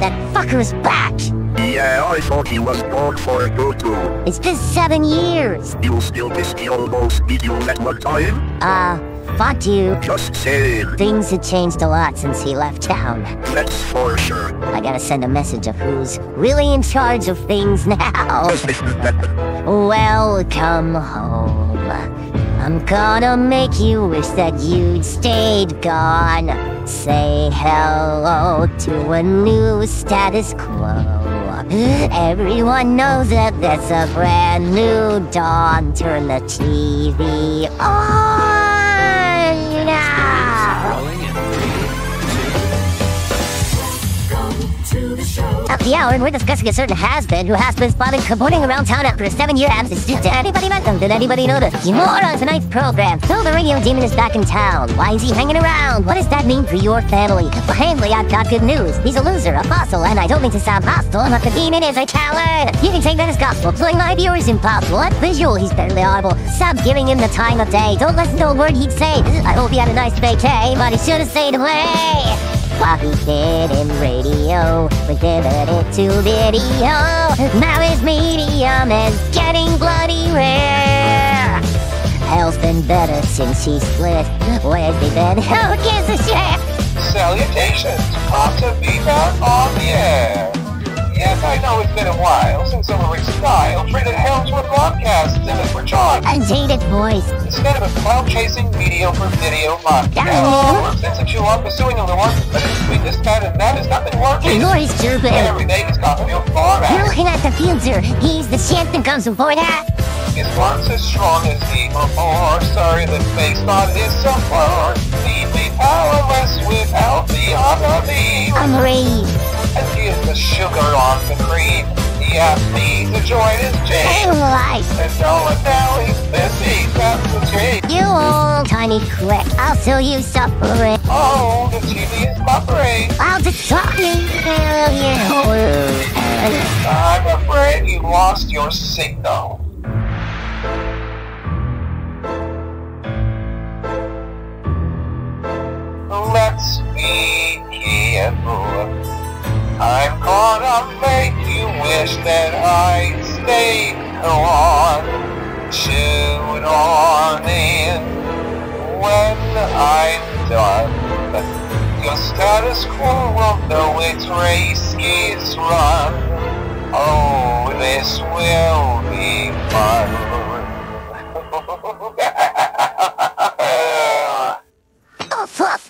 That fucker's back! Yeah, I thought he was gone for a good too. It's been seven years! You still miss me almost did you that one time? Uh, fuck you. Just saying. Things have changed a lot since he left town. That's for sure. I gotta send a message of who's really in charge of things now. Welcome home. I'm gonna make you wish that you'd stayed gone. Say hello to a new status quo. Everyone knows that there's a brand new dawn. Turn the TV on the hour, and we're discussing a certain has-been who has been spotted cavorting around town after a seven-year absence. Did anybody met them? Did anybody notice? You more on tonight's program. So the radio demon is back in town. Why is he hanging around? What does that mean for your family? Finally, I've got good news. He's a loser, a fossil, and I don't mean to sound hostile, but the demon is a coward. You can take that as gospel. Pulling my viewers impossible. At visual, he's barely audible. Stop giving him the time of day. Don't listen to a word he'd say. I hope he had a nice vacay, but he should have stayed away. He did in radio, we pivoted to video. Now his medium is getting bloody rare. Hell's been better since he split. Where's he been? Who gives a shit? Salutations! Glad to be back on the air. Yes, I know it's been a while since Ulrich Style traded Helmsworth Broadcasts in it for John. A jaded voice. Instead of a cloud-chasing mediocre video podcast. Since you are pursuing a one, but between this, that, and that is nothing working. Noise stupid. Everything is got new You're format. looking at the future. He's the shit that comes before that. His once as strong as he before. Sorry that based on his support. Leave me powerless without the honesty. I'm raised. And here's the sugar on the cream. He me to join his team. life. And no one now he's busy. That's the dream. You old tiny crick. I'll sell you suffering. Oh, the TV is buffering. I'll just talk you. I'm afraid you lost your signal. Let's be careful. I'm gonna make wish that I'd stay on. On in when I'm done. Your status quo will know its race is run. Oh, this will be fun. Oh, fuck.